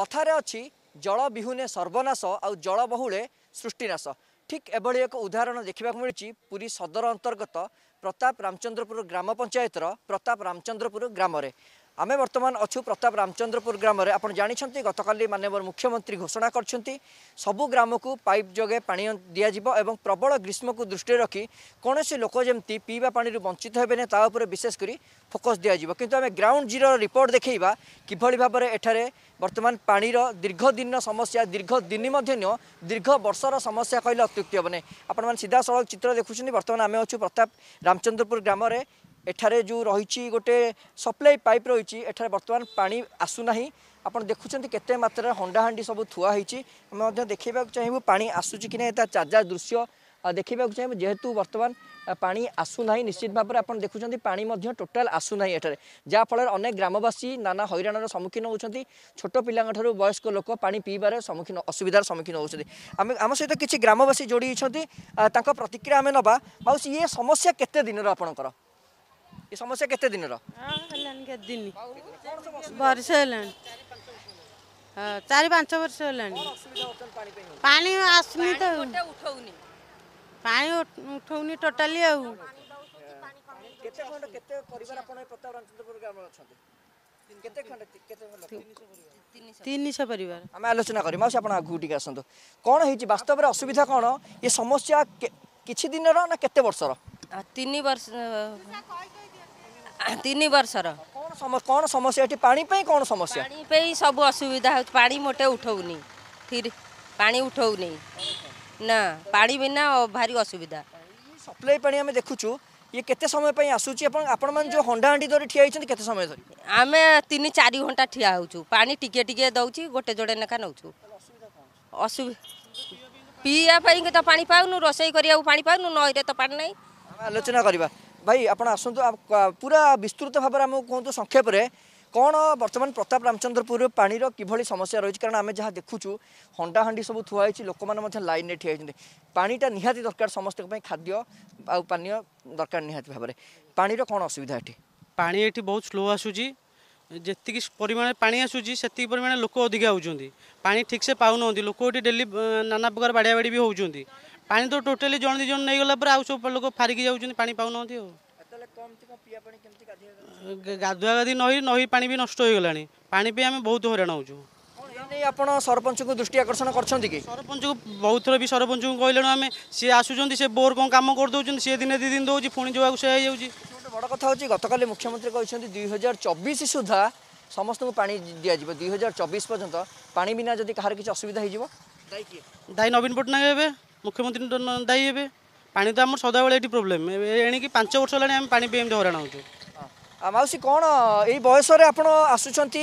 କଥାରେ ଅଛି ଜଳ ବିହୁନେ ସର୍ବନାଶ ଆଉ ଜଳ ବହୁଳେ ସୃଷ୍ଟିନାଶ ଠିକ୍ ଏଭଳି ଏକ ଉଦାହରଣ ଦେଖିବାକୁ ମିଳିଛି ପୁରୀ ସଦର ଅନ୍ତର୍ଗତ ପ୍ରତାପ ରାମଚନ୍ଦ୍ରପୁର ଗ୍ରାମ ପଞ୍ଚାୟତର ପ୍ରତାପ ରାମଚନ୍ଦ୍ରପୁର ଗ୍ରାମରେ আমি বর্তমান অছু প্রতাপ রামচন্দ্রপুর গ্রামের আপনার জাঁচান গতকাল মানবর মুখ্যমন্ত্রী ঘোষণা করছেন সবু গ্রামক পাইপ যোগে পা দিয়া এবং প্রবল গ্রীষ্মক দৃষ্টি রাখি কোণী লোক যেমি পিবা পাঁচ বঞ্চিত হবে না তা উপরে বিশেষ করে ফোকস দিয়া কিন্তু আমি গ্রাউন্ড জিরো রিপোর্ট দেখা কিভাবে ভাবে এখানে বর্তমান পাঁচ দীর্ঘদিন সমস্যা দীর্ঘদিন মধ্যে নিয় দীর্ঘ বর্ষর সমস্যা কহিলে অত্যুক্তি হবনে আপনার সিধাসল চিত্র দেখুছেন বর্তমান আমি অছু প্রতাপ রামচন্দ্রপুর গ্রামের এখানে যে রয়েছে গোটে সপ্লাই পাইপ রয়েছে এখানে বর্তমান পা আসুনা আপনার দেখুছেন কেতে হন্ডা হাঁডি সব থুয়া হয়েছি আমি দেখবা চাইবু পা আসুচি কি না তার চার্জার দৃশ্য দেখবা চাইবু যেহেতু বর্তমান পা আসুনা নিশ্চিত ভাবে আপনার দেখুছেন পা টোটাল আসুনা এখানে যা ফলে অনেক গ্রামবাসী নানা হইরাণর সম্মুখীন হচ্ছেন ছোট পিলাঠার বয়স্ক লোক পা পিবার সম্মুখীন অসুবিধার সম্মুখীন হচ্ছেন আমি আমার সহ কিছু গ্রামবাসী যোড়ি হয়েছেন তাঁর প্রতিক্রিয়া আমি নবা মাউস ইয়ে সমস্যা কত দিনের আপনার ଏ ସମସ୍ୟା କେତେ ଦିନର ହେଲାଣି ବର୍ଷ ହେଲାଣି ଚାରି ପାଞ୍ଚ ବର୍ଷ ହେଲାଣି ପାଣି ଆସୁନି ତ ପାଣି ଉଠଉନି ଟୋଟାଲି ଆଉ ତିନିଶହ ପରିବାର ଆମେ ଆଲୋଚନା କରିବା ସେ ଆପଣ ଆଗକୁ ଟିକେ ଆସନ୍ତୁ କ'ଣ ହେଇଛି ବାସ୍ତବରେ ଅସୁବିଧା କ'ଣ ଏ ସମସ୍ୟା କିଛି ଦିନର ନା କେତେ ବର୍ଷର ତିନି ବର୍ଷ ତିନି ବର୍ଷର କ'ଣ ସମସ୍ୟା ଏଠି ପାଣି ପାଇଁ କ'ଣ ସମସ୍ୟା ପାଣି ପାଇଁ ସବୁ ଅସୁବିଧା ହେଉଛି ପାଣି ମୋଟେ ଉଠଉନି ପାଣି ଉଠଉନି ନା ପାଣି ବିନା ଭାରି ଅସୁବିଧା ସପ୍ଲାଇ ପାଣି ଆମେ ଦେଖୁଛୁ ଇଏ କେତେ ସମୟ ପାଇଁ ଆସୁଛି ଆପଣ ଆପଣମାନେ ଯେଉଁ ହଣ୍ଡାହାଣ୍ଡି ଧରି ଠିଆ ହେଇଛନ୍ତି କେତେ ସମୟ ଧରି ଆମେ ତିନି ଚାରି ଘଣ୍ଟା ଠିଆ ହେଉଛୁ ପାଣି ଟିକେ ଟିକେ ଦେଉଛି ଗୋଟେ ଯୋଡ଼େ ଲେଖା ନେଉଛୁ ଅସୁବିଧା ପିଇବା ପାଇଁ ତ ପାଣି ପାଉନୁ ରୋଷେଇ କରିବାକୁ ପାଣି ପାଉନୁ ନଈରେ ତ ପାଣି ନାହିଁ ଆଲୋଚନା କରିବା ভাই আপনার আসন্তু পুরা বিস্তৃত ভাবে আমি কুহতু সংক্ষেপে কোণ বর্তমান প্রতাপ রামচন্দ্রপুর পাণির কিভাবে সমস্যা রয়েছে কারণ আমি যা দেখুছু হণ্ডা হাঁডি সব থুয়া হয়েছে লোক লাইনে ঠিয়া হয়েছেন পাটা নিহতি দরকার সমস্ত খাদ্য আনীয় দরকার নিহতি ভাবে পাণির কোণ অসুবিধা এটি পা এটি বহু স্লো আসুচি যেতিকি পরিমাণে পানি আসুচি সেতিকি পরিমাণে লোক অধিকা হচ্ছেন পানি ঠিকসে পাও না লোক এটি ডেলি নানা প্রকার বাড়িয়া বাড়ি বি হচ্ছেন ପାଣି ତ ଟୋଟାଲି ଜଣେ ଦୁଇ ଜଣ ନେଇଗଲା ପରେ ଆଉ ସବୁ ଲୋକ ଫାରିକି ଯାଉଛନ୍ତି ପାଣି ପାଉନାହାନ୍ତି ଆଉ ଗାଧୁଆ ଗାଧି ନଈ ନଈ ପାଣି ବି ନଷ୍ଟ ହୋଇଗଲାଣି ପାଣି ପାଇଁ ଆମେ ବହୁତ ହଇରାଣ ହେଉଛୁ ଆପଣ ସରପଞ୍ଚଙ୍କୁ ଦୃଷ୍ଟି ଆକର୍ଷଣ କରିଛନ୍ତି କି ସରପଞ୍ଚଙ୍କୁ ବହୁତ ଥର ବି ସରପଞ୍ଚଙ୍କୁ କହିଲେଣି ଆମେ ସିଏ ଆସୁଛନ୍ତି ସେ ବୋର୍ କ'ଣ କାମ କରିଦେଉଛନ୍ତି ସିଏ ଦିନେ ଦୁଇ ଦିନ ଦେଉଛି ପୁଣି ଯୋଗାକୁ ସେ ହେଇଯାଉଛି ବଡ଼ କଥା ହେଉଛି ଗତକାଲି ମୁଖ୍ୟମନ୍ତ୍ରୀ କହିଛନ୍ତି ଦୁଇ ହଜାର ଚବିଶ ସୁଦ୍ଧା ସମସ୍ତଙ୍କୁ ପାଣି ଦିଆଯିବ ଦୁଇ ହଜାର ଚବିଶ ପର୍ଯ୍ୟନ୍ତ ପାଣି ବିନା ଯଦି କାହାର କିଛି ଅସୁବିଧା ହେଇଯିବ ଦାୟୀ ନବୀନ ପଟ୍ଟନାୟକ ହେବେ ମୁଖ୍ୟମନ୍ତ୍ରୀ ଦାୟୀ ହେବେ ପାଣି ତ ଆମର ସଦାବେଳେ ଏଠି ପ୍ରୋବ୍ଲେମ୍ ଏବେ ଏଣିକି ପାଞ୍ଚ ବର୍ଷ ହେଲାଣି ଆମେ ପାଣି ପାଇଁ ଏମିତି ହଇରାଣ ହେଉଛୁ ମାଉସୀ କ'ଣ ଏଇ ବୟସରେ ଆପଣ ଆସୁଛନ୍ତି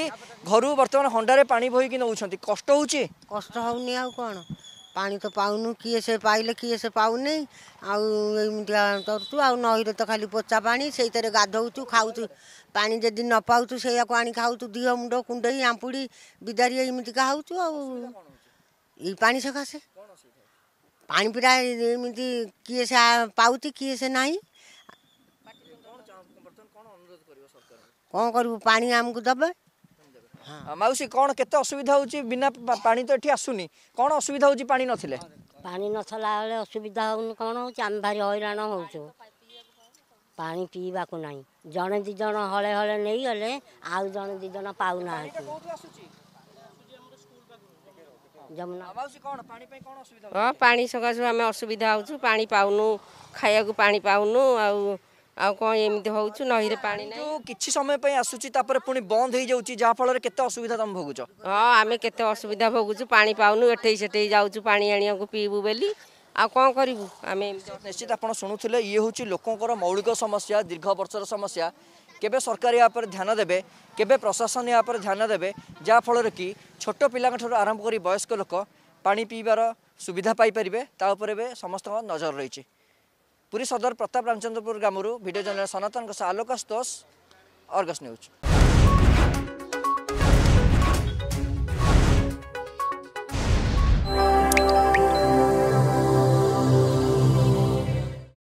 ଘରୁ ବର୍ତ୍ତମାନ ହଣ୍ଡାରେ ପାଣି ବୋହିକି ନେଉଛନ୍ତି କଷ୍ଟ ହେଉଛି କଷ୍ଟ ହେଉନି ଆଉ କ'ଣ ପାଣି ତ ପାଉନୁ କିଏ ସେ ପାଇଲେ କିଏ ସେ ପାଉନି ଆଉ ଏମିତିଆ କରୁଛୁ ଆଉ ନଈରେ ତ ଖାଲି ପୋଚା ପାଣି ସେଇଥିରେ ଗାଧୋଉଛୁ ଖାଉଛୁ ପାଣି ଯଦି ନ ପାଉଛୁ ସେଇଆକୁ ଆଣି ଖାଉଛୁ ଦିହ ମୁଣ୍ଡ କୁଣ୍ଡେଇ ଆମ୍ପୁଡ଼ି ବିଦାରି ଏମିତିକା ହେଉଛୁ ଆଉ ଏଇ ପାଣି ସକାଶେ ପାଣି ପୁରା ଏମିତି କିଏ ସେ ପାଉଛି କିଏ ସେ ନାହିଁ କ'ଣ କରିବୁ ପାଣି ଆମକୁ ଦେବେ ମାଉସୀ କ'ଣ କେତେ ଅସୁବିଧା ହେଉଛି ବିନା ପାଣି ତ ଏଠି ଆସୁନି କ'ଣ ଅସୁବିଧା ହେଉଛି ପାଣି ନଥିଲେ ପାଣି ନଥିଲା ବେଳେ ଅସୁବିଧା ହେଉନି କ'ଣ ହେଉଛି ଆମେ ଭାରି ହଇରାଣ ହେଉଛୁ ପାଣି ପିଇବାକୁ ନାହିଁ ଜଣେ ଦୁଇ ଜଣ ହଳେ ହଳେ ନେଇଗଲେ ଆଉ ଜଣେ ଦୁଇ ଜଣ ପାଉନାହାନ୍ତି ହଁ ପାଣି ସକାଶୁ ଆମେ ଅସୁବିଧା ହେଉଛୁ ପାଣି ପାଉନୁ ଖାଇବାକୁ ପାଣି ପାଉନୁ ଆଉ ଆଉ କ'ଣ ଏମିତି ହେଉଛୁ ନଈରେ ପାଣି ନାହିଁ କିଛି ସମୟ ପାଇଁ ଆସୁଛି ତାପରେ ପୁଣି ବନ୍ଦ ହେଇଯାଉଛି ଯାହାଫଳରେ କେତେ ଅସୁବିଧା ତମେ ଭୋଗୁଛ ହଁ ଆମେ କେତେ ଅସୁବିଧା ଭୋଗୁଛୁ ପାଣି ପାଉନୁ ଏଠେଇ ସେଠେଇ ଯାଉଛୁ ପାଣି ଆଣିବାକୁ ପିଇବୁ ବୋଲି ଆଉ କ'ଣ କରିବୁ ଆମେ ନିଶ୍ଚିତ ଆପଣ ଶୁଣୁଥିଲେ ଇଏ ହେଉଛି ଲୋକଙ୍କର ମୌଳିକ ସମସ୍ୟା ଦୀର୍ଘ ବର୍ଷର ସମସ୍ୟା କେବେ ସରକାର ଏହା ଉପରେ ଧ୍ୟାନ ଦେବେ କେବେ ପ୍ରଶାସନ ଏହା ଉପରେ ଧ୍ୟାନ ଦେବେ ଯାହାଫଳରେ କି ଛୋଟ ପିଲାଙ୍କଠାରୁ ଆରମ୍ଭ କରି ବୟସ୍କ ଲୋକ ପାଣି ପିଇବାର ସୁବିଧା ପାଇପାରିବେ ତା ଉପରେ ଏବେ ସମସ୍ତଙ୍କ ନଜର ରହିଛି ପୁରୀ ସଦର ପ୍ରତାପ ରାମଚନ୍ଦ୍ରପୁର ଗ୍ରାମରୁ ଭିଡ଼ିଓ ଜର୍ନାଲିଷ୍ଟ ସନାତନଙ୍କ ସହ ଆଲୋକାଶ ଦୋଷ ଅର୍ଗସ ନ୍ୟୁଜ୍